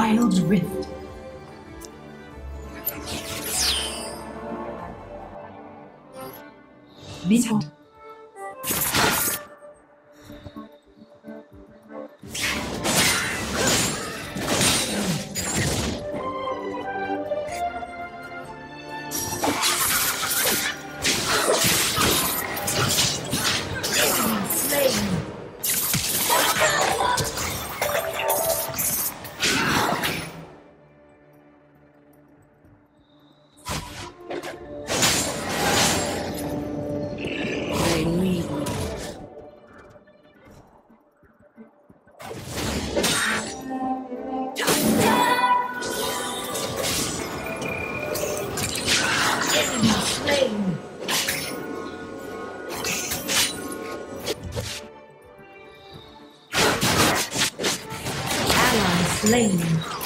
Wild Rift. Mid slain.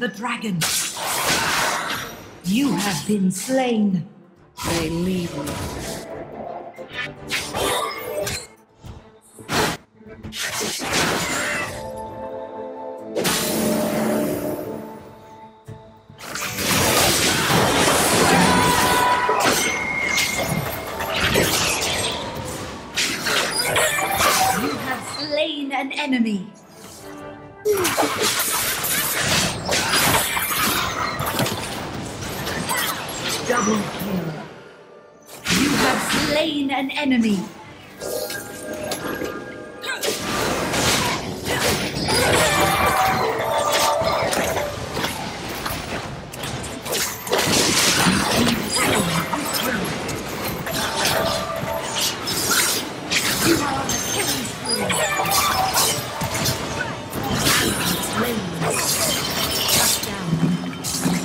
The dragon. You have been slain. They leave me. You have slain an enemy. Double kill. You have slain an enemy.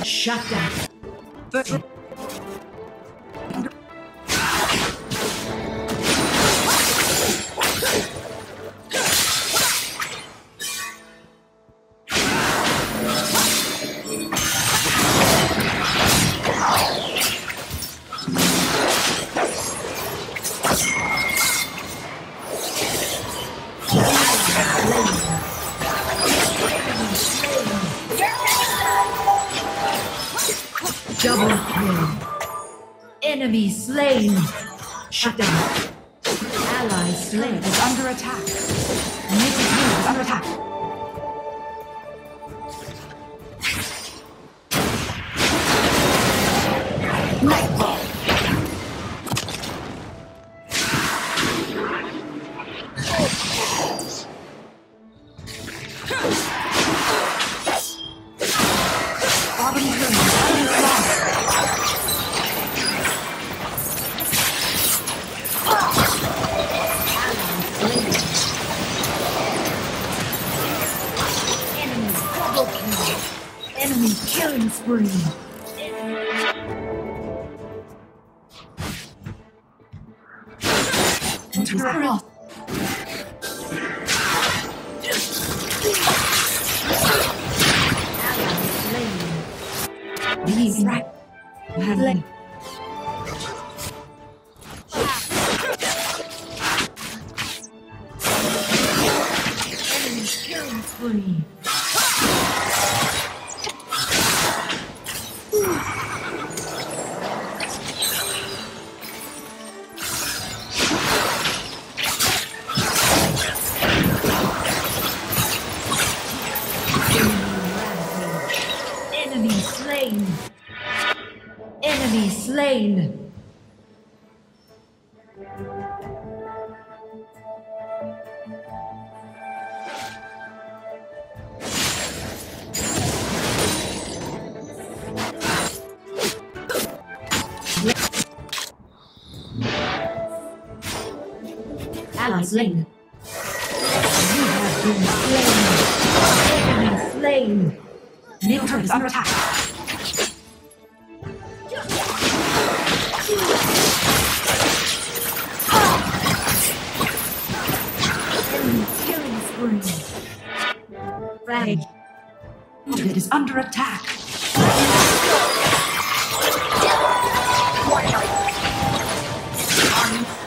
Shut down. Double kill. Enemy slain. Shut down. Ally slain is under attack. Mid is under attack. Spree. Interrupt. These right. Enemy killing spree. Slain. Ally slain. You have been slain. Enemy slain. Middle turret is under attack. Turret is under attack.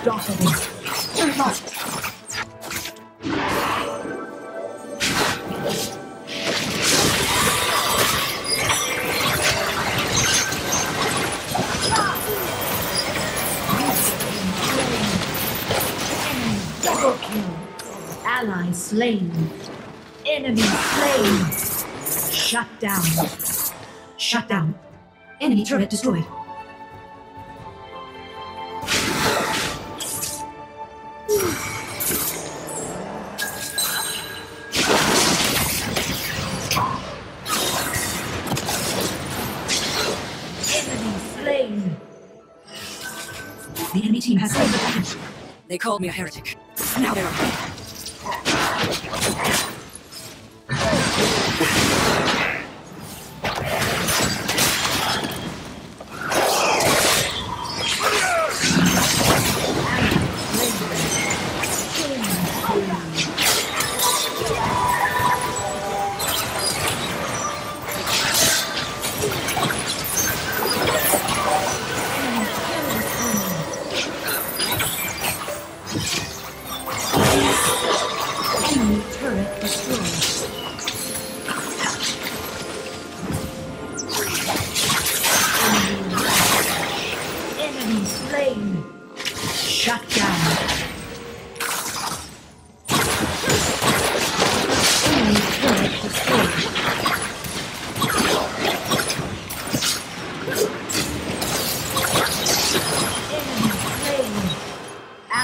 Unstoppable. Double kill. Ally slain. Enemy slain. Shut down. Shut down. Enemy turret destroyed. The enemy team has slain the package. They called me a heretic. Now they're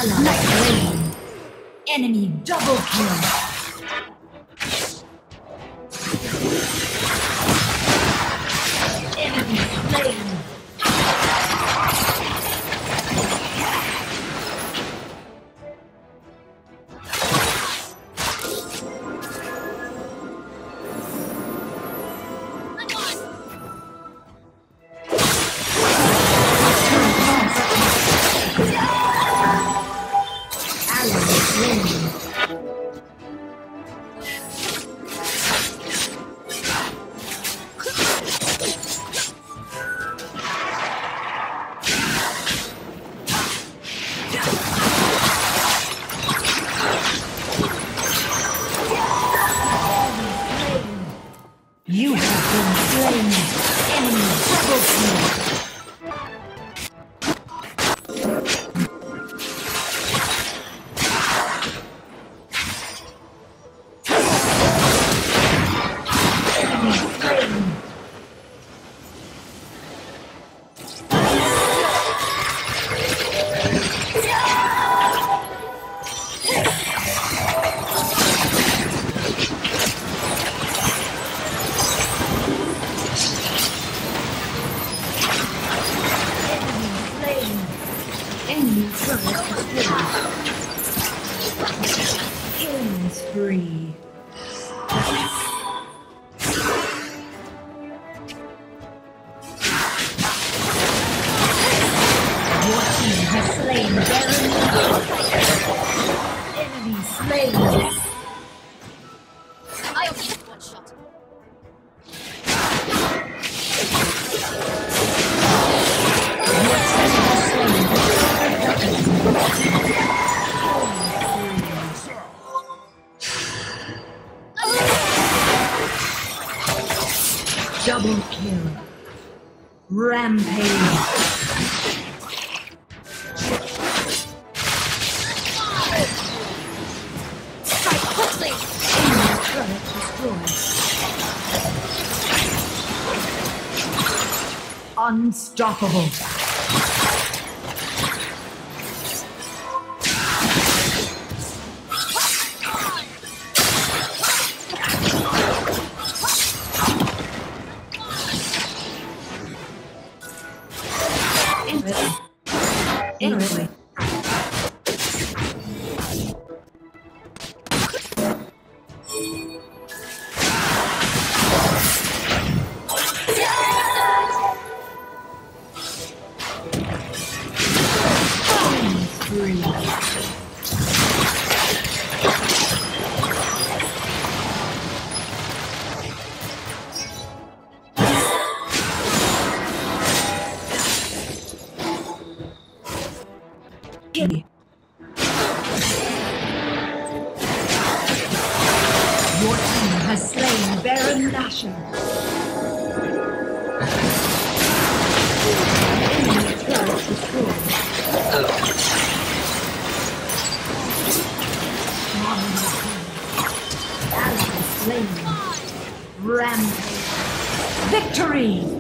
Ally slain. Enemy double kill. Enemy turret destroyed. Killing spree. Your team has slain Baron Enemy slain. I'll eat one shot. Rampage. Strike quickly! Enemy turret destroyed. Unstoppable. Your team has slain turret destroyed. Victory!